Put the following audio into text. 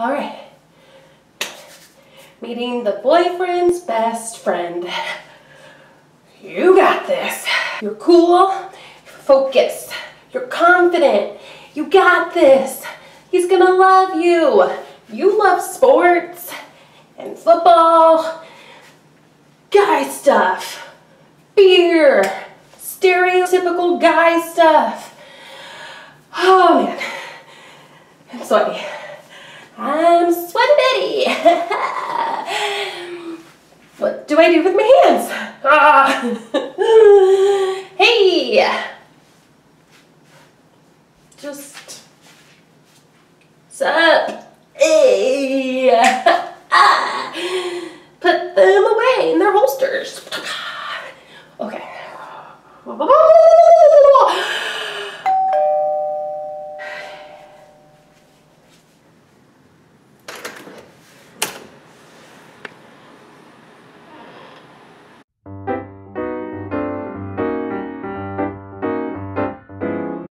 All right. Meeting the boyfriend's best friend. You got this. You're cool, focused, you're confident. You got this. He's gonna love you. You love sports and football, guy stuff, beer, stereotypical guy stuff. Oh man, I'm sweaty. I'm Sweaty Betty. what do I do with my hands? Ah. hey. Just. Sup. Hey. ah. Put them away in their holsters. okay.